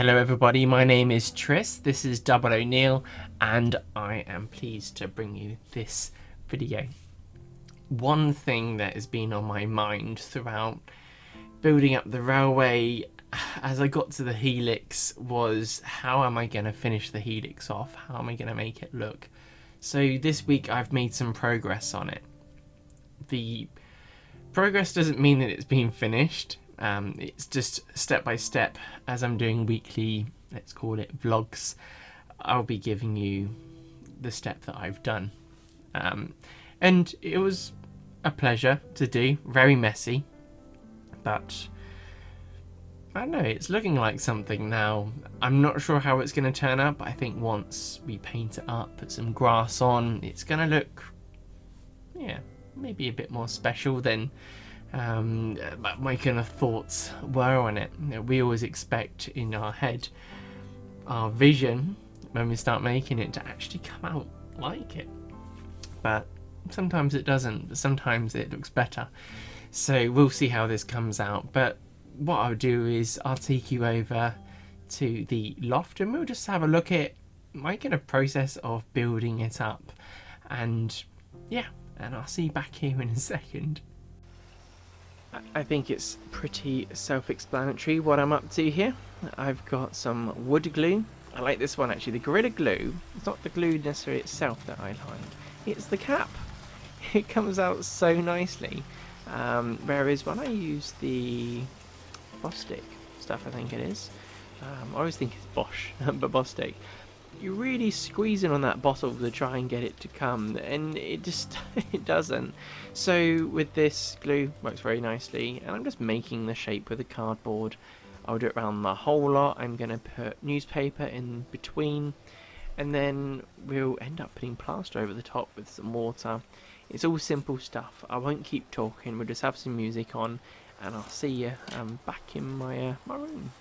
Hello everybody, my name is Tris, this is Double O Neal, and I am pleased to bring you this video. One thing that has been on my mind throughout building up the railway as I got to the Helix was how am I going to finish the Helix off? How am I going to make it look? So this week I've made some progress on it. The progress doesn't mean that it's been finished, um, it's just step by step as I'm doing weekly, let's call it vlogs. I'll be giving you the step that I've done. Um, and it was a pleasure to do, very messy, but I don't know, it's looking like something now. I'm not sure how it's going to turn out, but I think once we paint it up, put some grass on, it's going to look, yeah, maybe a bit more special than um, my kind of thoughts were on it. We always expect in our head our vision when we start making it to actually come out like it, but sometimes it doesn't. But sometimes it looks better. So we'll see how this comes out. But what I'll do is I'll take you over to the loft and we'll just have a look at my kind of process of building it up. And yeah, and I'll see you back here in a second. I think it's pretty self-explanatory what I'm up to here. I've got some wood glue. I like this one actually. The Gorilla Glue, it's not the glue necessarily itself that I like, it's the cap. It comes out so nicely. Um, whereas when I use the Bostik stuff, I think it is, um, I always think it's Bosch, but Bostik, you're really squeezing on that bottle to try and get it to come and it just it doesn't. So with this glue works very nicely and I'm just making the shape with the cardboard. I'll do it around the whole lot. I'm gonna put newspaper in between and then we'll end up putting plaster over the top with some water. It's all simple stuff. I won't keep talking. We'll just have some music on and I'll see you um, back in my, uh, my room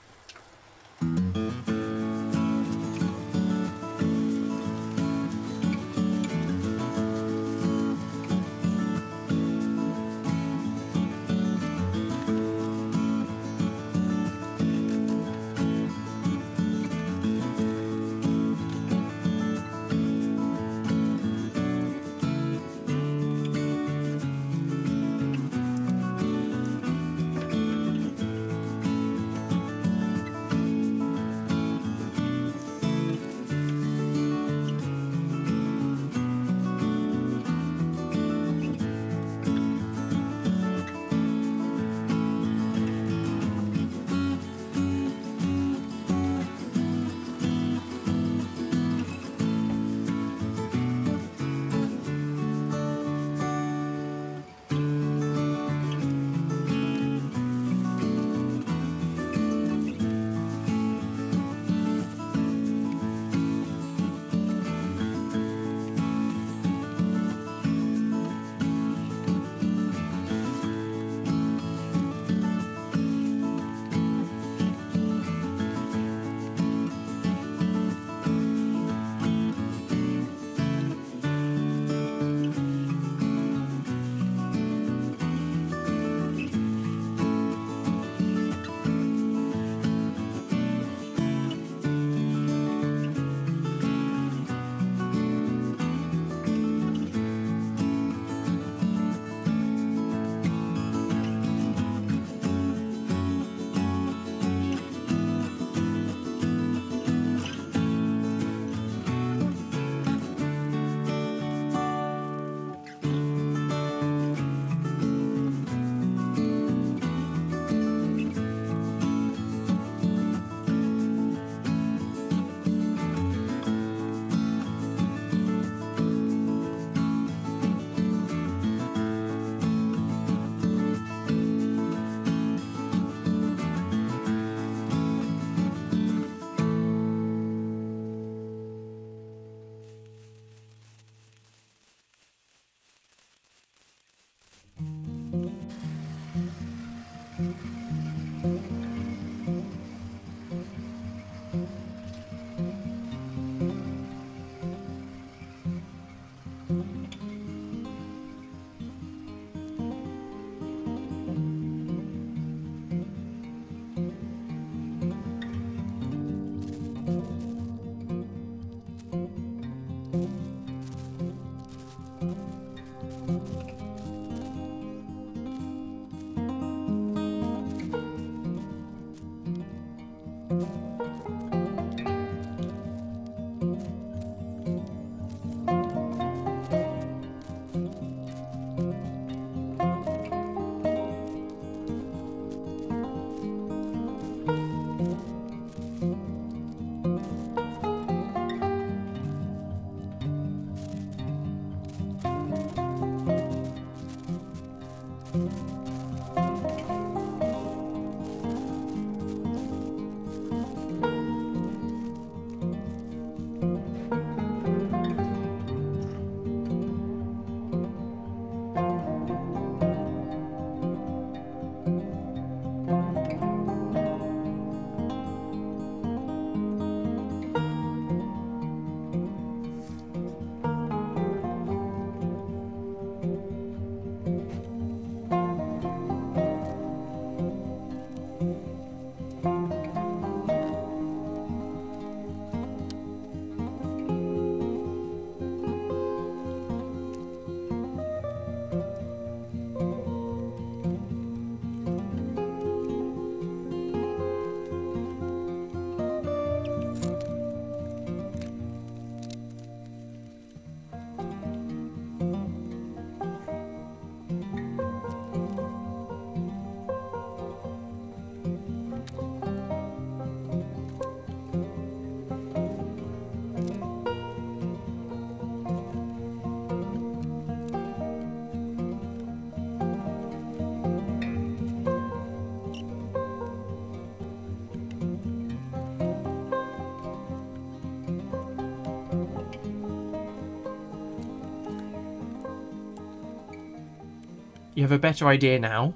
you have a better idea now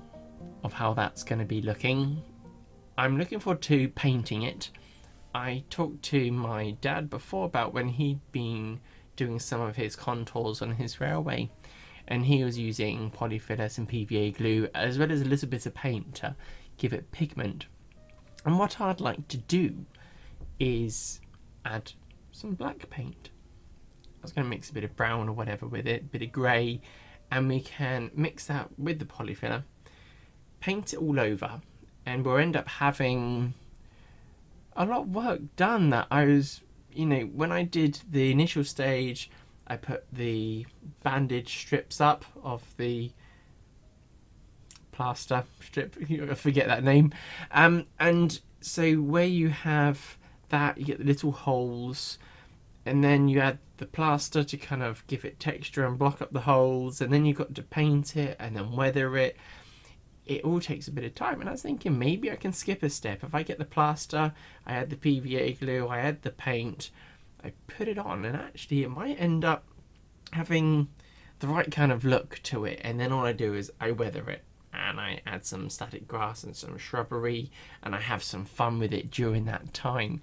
of how that's going to be looking. I'm looking forward to painting it. I talked to my dad before about when he'd been doing some of his contours on his railway and he was using polyfillers and PVA glue as well as a little bit of paint to give it pigment. And what I'd like to do is add some black paint. I was going to mix a bit of brown or whatever with it, a bit of grey, and we can mix that with the polyfiller, paint it all over, and we'll end up having a lot of work done that I was, you know, when I did the initial stage, I put the bandage strips up of the plaster strip, I forget that name, um, and so where you have that, you get the little holes, and then you add the plaster to kind of give it texture and block up the holes, and then you've got to paint it and then weather it. It all takes a bit of time, and I was thinking maybe I can skip a step. If I get the plaster, I add the PVA glue, I add the paint, I put it on, and actually it might end up having the right kind of look to it, and then all I do is I weather it and I add some static grass and some shrubbery and I have some fun with it during that time.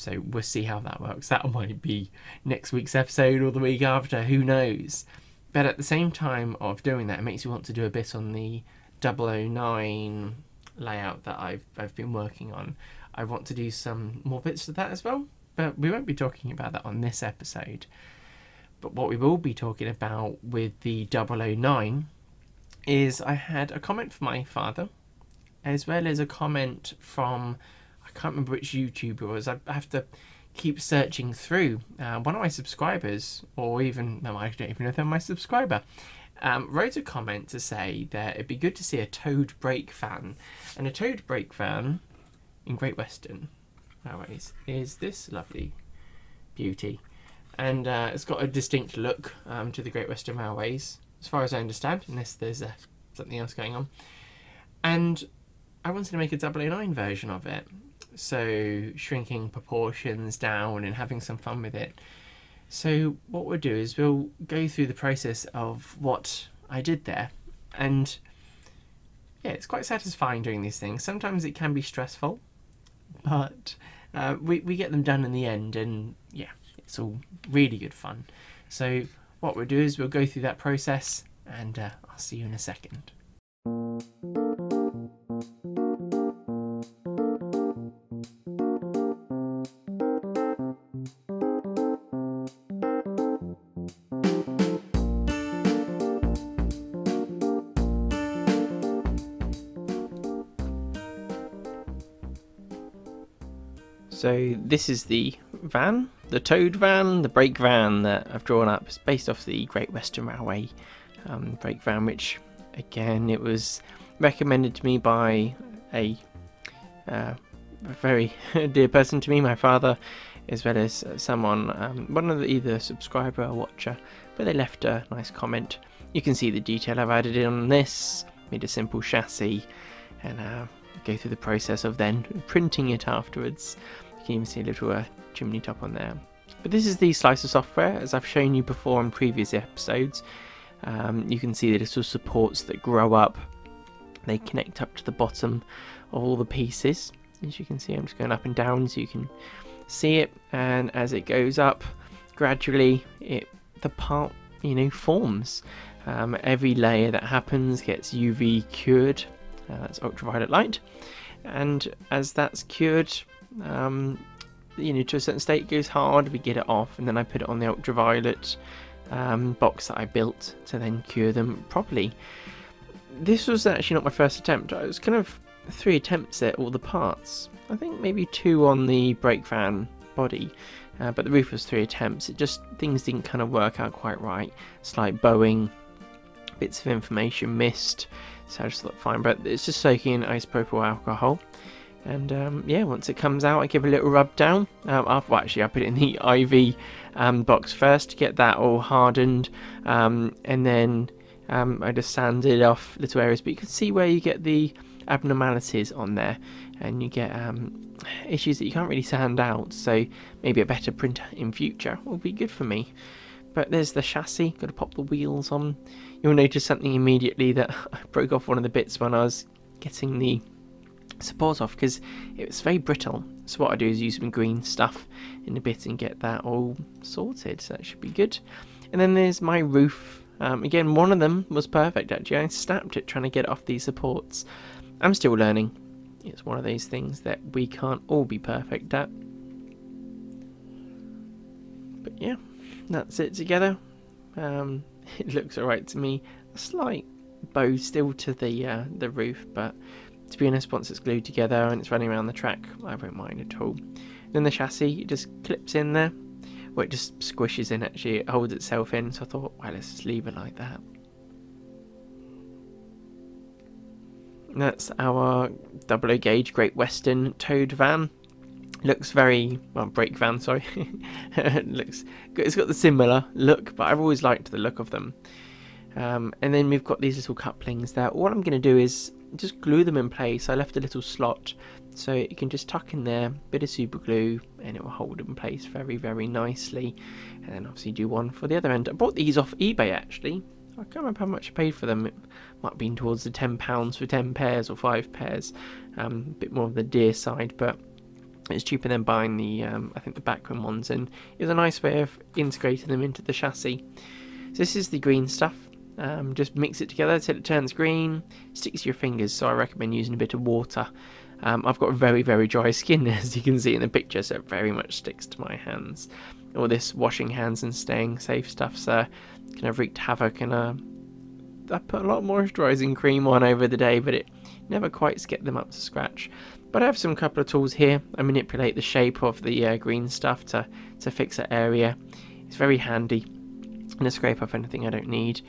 So we'll see how that works. That might be next week's episode or the week after, who knows. But at the same time of doing that, it makes me want to do a bit on the 009 layout that I've, I've been working on. I want to do some more bits of that as well, but we won't be talking about that on this episode. But what we will be talking about with the 009 is I had a comment from my father, as well as a comment from I can't remember which YouTuber it was. I have to keep searching through. Uh, one of my subscribers, or even no, I don't even know if they're my subscriber, um, wrote a comment to say that it'd be good to see a toad brake van, and a toad brake van in Great Western Railways is this lovely beauty, and uh, it's got a distinct look um, to the Great Western Railways as far as I understand, unless there's uh, something else going on. And I wanted to make a 009 version of it, so shrinking proportions down and having some fun with it. So what we'll do is we'll go through the process of what I did there, and yeah, it's quite satisfying doing these things. Sometimes it can be stressful, but uh, we, we get them done in the end, and yeah, it's all really good fun. So what we'll do is we'll go through that process and uh, I'll see you in a second. So this is the van, the toad van, the brake van that I've drawn up. It's based off the Great Western Railway um, brake van, which again it was recommended to me by a, uh, very dear person to me, my father, as well as someone, um, one of the, either subscriber or watcher, but they left a nice comment. You can see the detail I've added in on this, made a simple chassis, and uh, go through the process of then printing it afterwards. Can even see a little uh, chimney top on there. But this is the slicer software, as I've shown you before in previous episodes. Um, you can see the little supports that grow up. They connect up to the bottom of all the pieces. As you can see, I'm just going up and down so you can see it. And as it goes up, gradually, it the part you know forms. Um, every layer that happens gets UV cured. Uh, that's ultraviolet light, and as that's cured, um, you know, to a certain state, it goes hard, we get it off, and then I put it on the ultraviolet um, box that I built to then cure them properly. This was actually not my first attempt. I was kind of three attempts at all the parts. I think maybe two on the brake van body, uh, but the roof was three attempts. It just things didn't kind of work out quite right. Slight bowing, bits of information missed. So I just thought fine, but it's just soaking in isopropyl alcohol. And um, yeah, once it comes out, I give a little rub down. Um, after, well, actually, I put it in the IV um, box first to get that all hardened, um, and then um, I just sanded off little areas. But you can see where you get the abnormalities on there, and you get um, issues that you can't really sand out. So maybe a better printer in future will be good for me. but there's the chassis, got to pop the wheels on. You'll notice something immediately that I broke off one of the bits when I was getting the support off because it was very brittle. So what I do is use some green stuff in a bit and get that all sorted, so that should be good. And then there's my roof. Um, again, one of them was perfect actually. I snapped it trying to get off these supports. I'm still learning. It's one of those things that we can't all be perfect at. But yeah, that's it together. Um, it looks alright to me. A slight bow still to the uh, the roof, but to be honest, once it's glued together and it's running around the track, I won't mind at all. Then the chassis just clips in there, well it just squishes in actually, it holds itself in, so I thought, well let's just leave it like that. That's our double gauge Great Western toad van. Looks very well, brake van. Sorry, looks it's got the similar look, but I've always liked the look of them. Um, and then we've got these little couplings there. What I'm going to do is just glue them in place. I left a little slot so you can just tuck in there, bit of super glue, and it will hold in place very, very nicely. And then obviously do one for the other end. I bought these off eBay actually. I can't remember how much I paid for them. It might have been towards the £10 for 10 pairs or 5 pairs. Um, a bit more of the dear side, but it's cheaper than buying the, um, I think, the Bachmann ones. And it was a nice way of integrating them into the chassis. So this is the green stuff. Um, just mix it together till it turns green, sticks to your fingers, so I recommend using a bit of water. Um, I've got very, very dry skin, as you can see in the picture, so it very much sticks to my hands. All this washing hands and staying safe stuff, so kind of wreaked havoc, and uh, I put a lot of moisturising cream on over the day, but it never quite get them up to scratch. But I have some couple of tools here. I manipulate the shape of the uh, green stuff to, to fix that area. It's very handy. And to scrape off anything I don't need.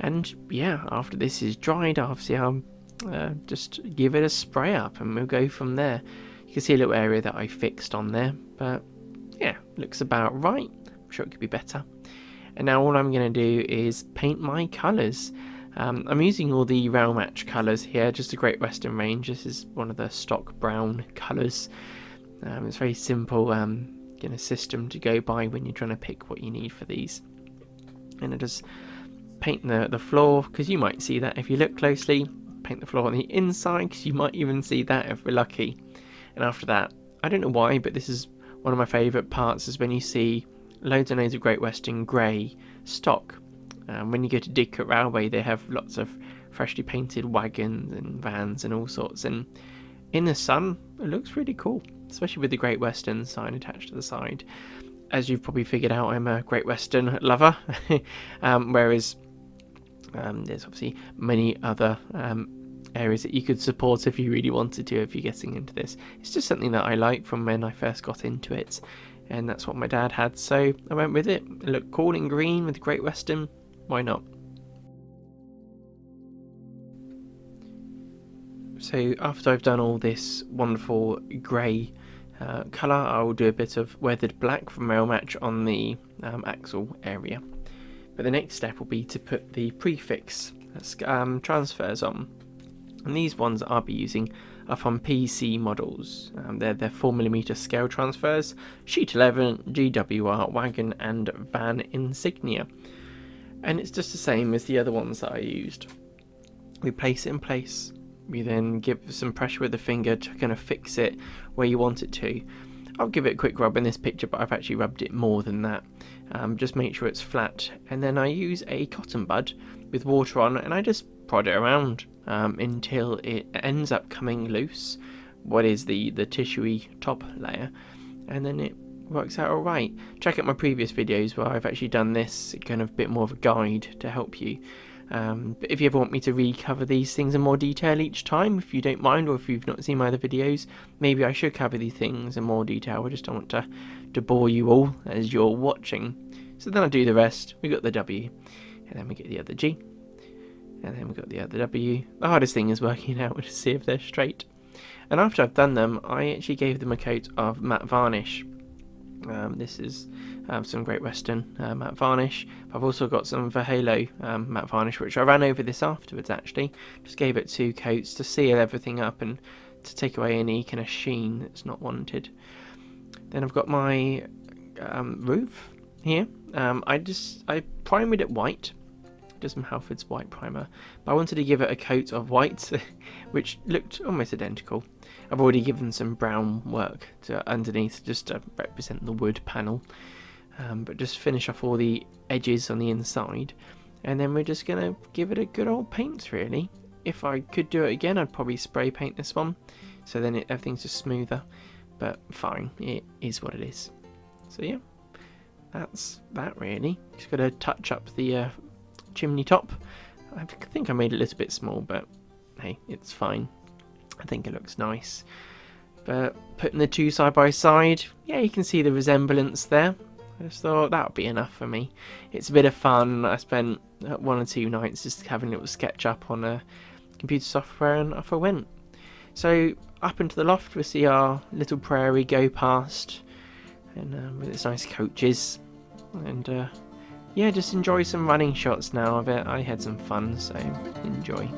And yeah, after this is dried, obviously I'll uh, just give it a spray up and we'll go from there. You can see a little area that I fixed on there, but yeah, looks about right. I'm sure it could be better. And now all I'm going to do is paint my colours. Um, I'm using all the Rail Match colours here, just a Great Western range. This is one of the stock brown colours. Um, it's very simple um, a system to go by when you're trying to pick what you need for these. And I just paint the, the floor because you might see that if you look closely. Paint the floor on the inside because you might even see that if we're lucky. And after that, I don't know why, but this is one of my favourite parts is when you see loads and loads of Great Western grey stock. Um, when you go to Didcot Railway, they have lots of freshly painted wagons and vans and all sorts. And in the sun, it looks really cool, especially with the Great Western sign attached to the side. As you've probably figured out, I'm a Great Western lover, um, whereas um, there's obviously many other um, areas that you could support if you really wanted to if you're getting into this. It's just something that I like from when I first got into it, and that's what my dad had, so I went with it. It looked cool in green with Great Western, why not? So after I've done all this wonderful grey uh, colour, I will do a bit of weathered black from Rail Match on the um, axle area. But the next step will be to put the Pressfix um, transfers on. And these ones I'll be using are from PC models. Um, they're their 4mm scale transfers, Sheet 11, GWR, Wagon and Van Insignia. And it's just the same as the other ones that I used. We place it in place, we then give some pressure with the finger to kind of fix it where you want it to. I'll give it a quick rub in this picture, but I've actually rubbed it more than that. Um, just make sure it's flat. And then I use a cotton bud with water on and I just prod it around um, until it ends up coming loose. What is the, the tissuey top layer. And then it works out alright. Check out my previous videos where I've actually done this kind of bit more of a guide to help you. Um, but if you ever want me to recover these things in more detail each time, if you don't mind, or if you've not seen my other videos, maybe I should cover these things in more detail. I just don't want to, to bore you all as you're watching. So then I do the rest. We got the W, and then we get the other G, and then we got the other W. The hardest thing is working out to see if they're straight. And after I've done them, I actually gave them a coat of matte varnish. Um, this is um, some Great Western uh, matte varnish. I've also got some Vallejo um, matte varnish, which I ran over this afterwards actually. Just gave it two coats to seal everything up and to take away any kind of sheen that's not wanted. Then I've got my um, roof. here. Um, I just I primed it white, just some Halfords white primer, but I wanted to give it a coat of white, which looked almost identical. I've already given some brown work to underneath just to represent the wood panel, um, but just finish off all the edges on the inside, and then we're just gonna give it a good old paint really. If I could do it again, I'd probably spray paint this one, so then it, everything's just smoother. But fine, it is what it is. So yeah that's that really. Just got to touch up the uh, chimney top. I think I made it a little bit small, but hey, it's fine. I think it looks nice. But putting the two side by side, yeah, you can see the resemblance there. I just thought that would be enough for me. It's a bit of fun. I spent uh, one or two nights just having a little sketch up on a computer software and off I went. So up into the loft we see our little prairie go past and um, with its nice coaches and uh, yeah, just enjoy some running shots now of it. I had some fun, so enjoy.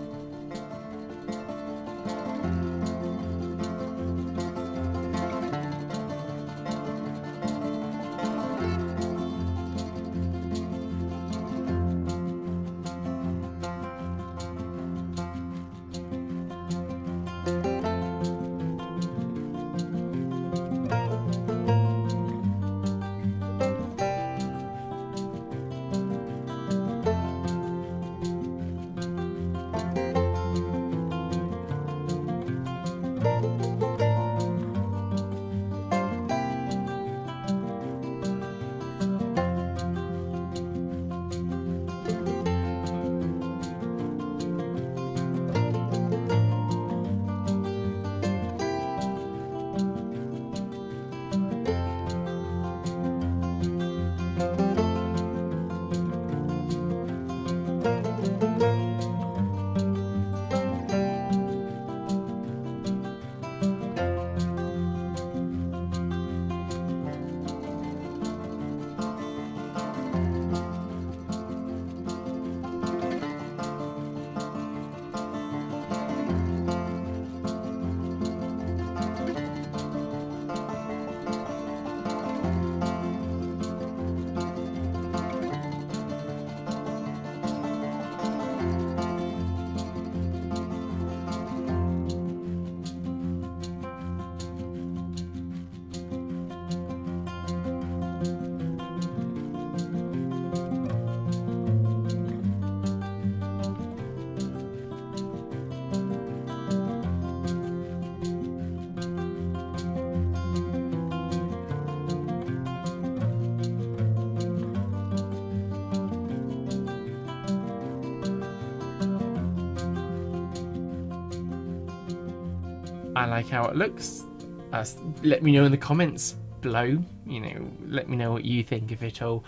I like how it looks. Uh, let me know in the comments below. You know, let me know what you think of it all.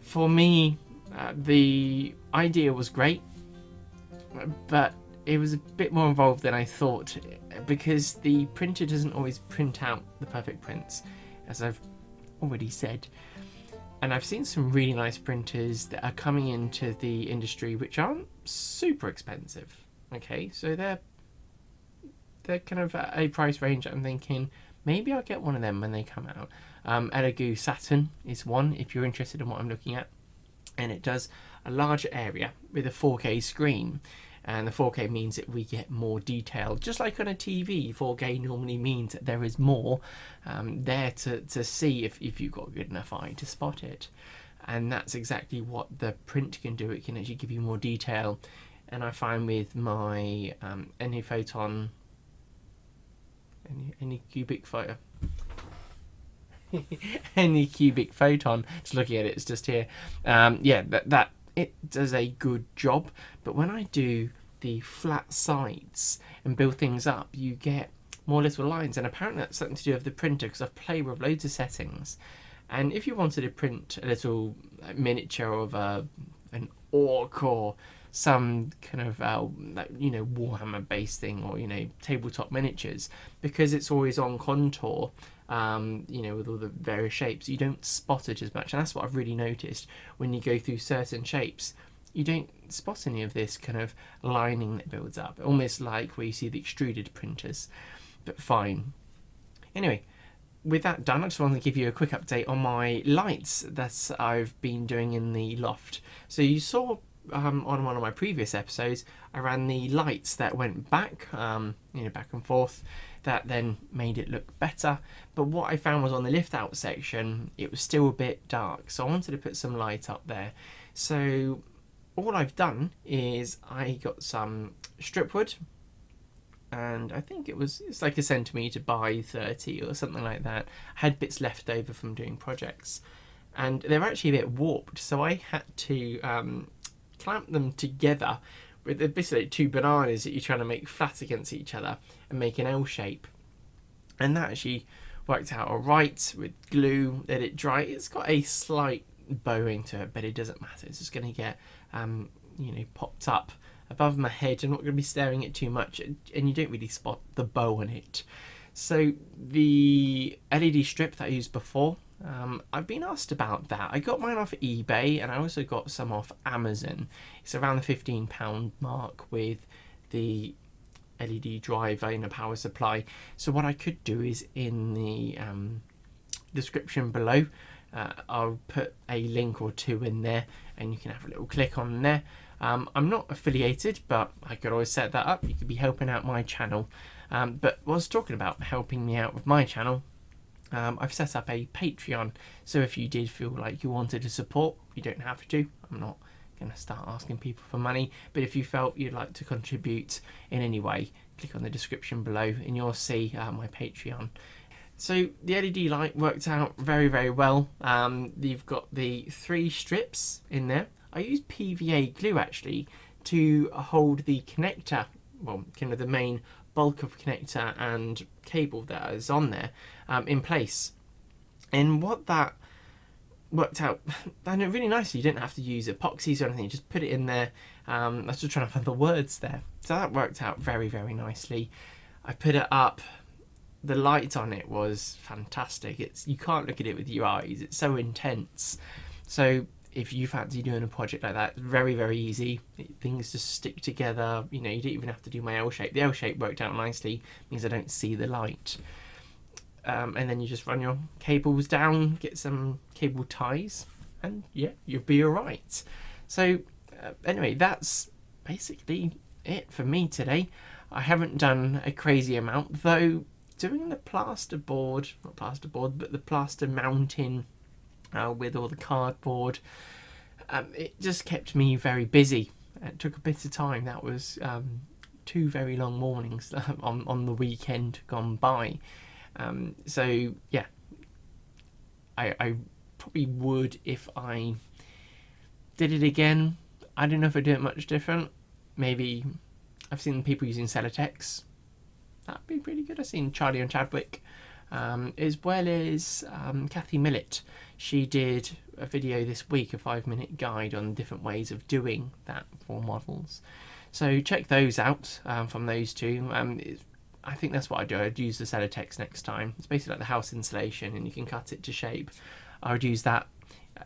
For me, uh, the idea was great, but it was a bit more involved than I thought because the printer doesn't always print out the perfect prints, as I've already said. And I've seen some really nice printers that are coming into the industry which aren't super expensive. Okay, so they're they're kind of a price range I'm thinking maybe I'll get one of them when they come out. Um, Elegoo Saturn is one if you're interested in what I'm looking at. And it does a larger area with a 4K screen. And the 4K means that we get more detail. Just like on a TV, 4K normally means that there is more um, there to, to see if, if you've got a good enough eye to spot it. And that's exactly what the print can do. It can actually give you more detail. And I find with my um, Anyphoton Anycubic Photon. Anycubic Photon. Just looking at it it's just here. Um, yeah that, that it does a good job. But when I do the flat sides and build things up you get more little lines. And apparently that's something to do with the printer because I've played with loads of settings. And if you wanted to print a little miniature of a, an orc or some kind of uh, you know Warhammer based thing or you know tabletop miniatures because it's always on contour. Um, you know, with all the various shapes, you don't spot it as much, and that's what I've really noticed when you go through certain shapes. You don't spot any of this kind of lining that builds up, almost like where you see the extruded printers. But fine. Anyway, with that done, I just wanted to give you a quick update on my lights that I've been doing in the loft. So you saw um, on one of my previous episodes, I ran the lights that went back, um, you know, back and forth. That then made it look better. But what I found was on the lift out section, it was still a bit dark. So I wanted to put some light up there. So all I've done is I got some strip wood and I think it was it's like a centimetre by 30 or something like that. I had bits left over from doing projects and they're actually a bit warped so I had to um, clamp them together with basically two bananas that you're trying to make flat against each other and make an L shape and that actually worked out alright with glue let it dry it's got a slight bowing to it but it doesn't matter it's just going to get um, you know popped up above my head. I'm not going to be staring at too much, and you don't really spot the bow on it. So the LED strip that I used before, um, I've been asked about that. I got mine off eBay, and I also got some off Amazon. It's around the fifteen pound mark with the LED driver in a power supply. So what I could do is in the um, description below, uh, I'll put a link or two in there, and you can have a little click on there. Um, I'm not affiliated, but I could always set that up. You could be helping out my channel. Um, but was talking about helping me out with my channel. Um, I've set up a Patreon, so if you did feel like you wanted to support, you don't have to. I'm not going to start asking people for money, but if you felt you'd like to contribute in any way, click on the description below and you'll see uh, my Patreon. So the LED light worked out very, very well. Um, you've got the three strips in there. I used PVA glue actually to hold the connector, well, kind of the main bulk of connector and cable that is on there um, in place. And what that worked out, I know really nicely. You didn't have to use epoxies or anything. You just put it in there. Um, I was just trying to find the words there. So that worked out very, very nicely. I put it up. The light on it was fantastic. It's you can't look at it with your eyes. It's so intense. So if you fancy doing a project like that, very, very easy. Things just stick together. You know, you don't even have to do my L shape. The L shape worked out nicely, means I don't see the light. Um, and then you just run your cables down, get some cable ties, and yeah, you'll be alright. So, uh, anyway, that's basically it for me today. I haven't done a crazy amount, though doing the plasterboard, not plasterboard, but the plaster mounting uh, with all the cardboard. Um, it just kept me very busy. It took a bit of time. That was um, two very long mornings on, on the weekend gone by. Um, so, yeah, I, I probably would if I did it again. I don't know if I'd do it much different. Maybe I've seen people using Celotex. That'd be pretty good. I've seen Charlie and Chadwick um, as well as um, Kathy Millatt. She did a video this week, a five minute guide on different ways of doing that for models. So check those out um, from those two. Um, I think that's what I'd do. I'd use the Celotex next time. It's basically like the house insulation and you can cut it to shape. I would use that.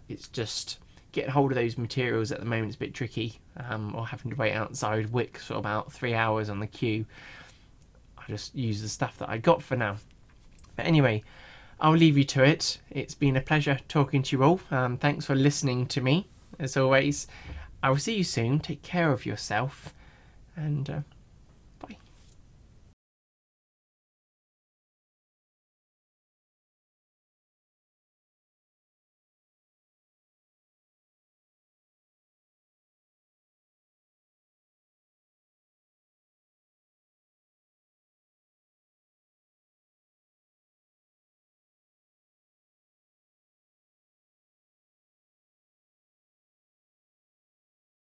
It's just getting hold of those materials at the moment is a bit tricky um, or having to wait outside Wickes for about three hours on the queue. I just use the stuff that I got for now. But anyway, I'll leave you to it. It's been a pleasure talking to you all. Um, thanks for listening to me, as always. I will see you soon. Take care of yourself, and uh,